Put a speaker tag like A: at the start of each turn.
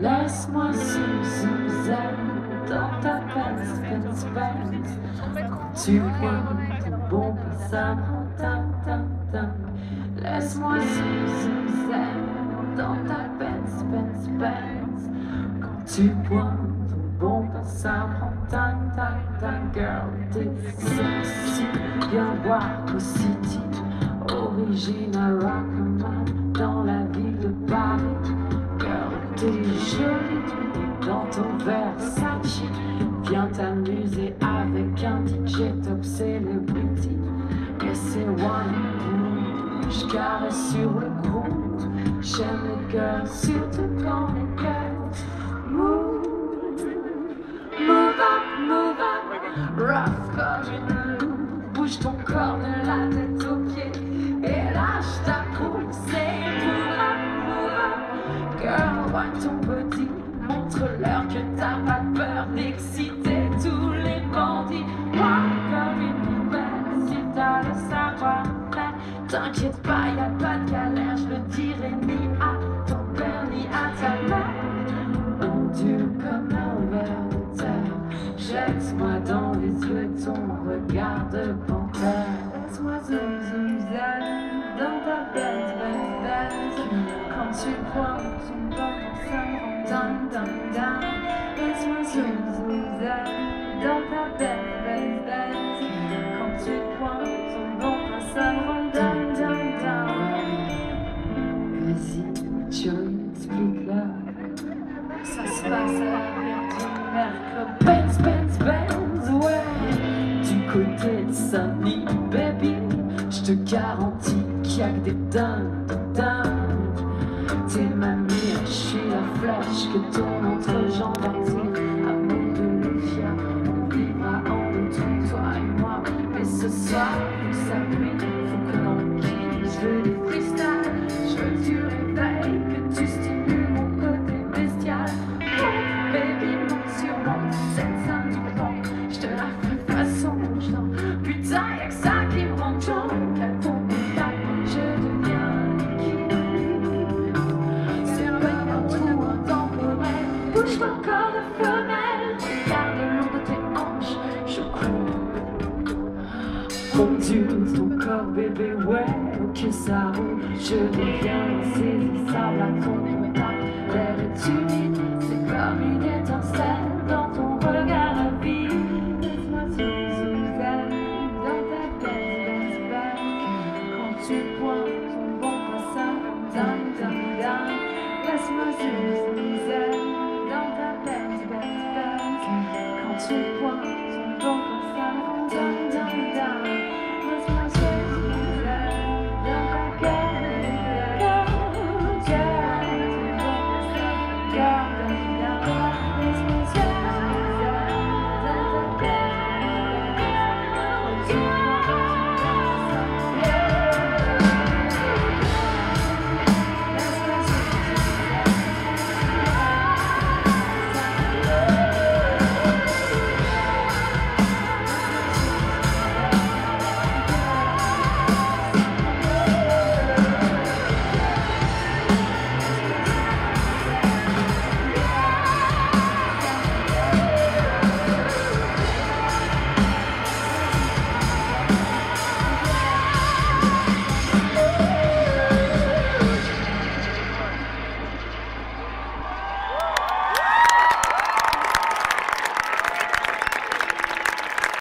A: Laisse-moi zapp dans ta pince, pince. Quand tu vois ton bon rend tam. Laisse-moi zapp dans ta tu vois ton bon ça me rend tam tam tam. Girl, t'es sexy, viens voir au city. Original rockman dans la ville de Paris. Girl, t'es jolie dans ton Versace. Viens t'amuser avec un DJ top celebrity. Et c'est one je caresse sur le compte. J'aime les cœurs, surtout quand les cœurs Pas, y a pas de galère, je le dirai ni à ton père ni à ta mère. Ondule comme un ver de terre. Jette-moi dans les yeux ton regard de panthère. Laisse-moi zoom zoom zen dans ta belle belle belle. Quand tu pointes ton bord, ça me rend dingue dingue. Laisse-moi zoom zoom passe à Merco Benz, Benz, Benz, ouais Du côté de Sunny, baby Je te garantis qu'il y a que des dingues, dingues T'es ma mire, je suis la flèche que ton fondu ton corps, bébé, ouais, pour que ça roule. Je deviens insaisissable à ton contact. L'air est humide, c'est comme une étincelle dans ton regard à vie. Laisse-moi sous-observe dans ta tête, back Quand tu pointes ton bon passage, dame, dame, dame, laisse-moi sous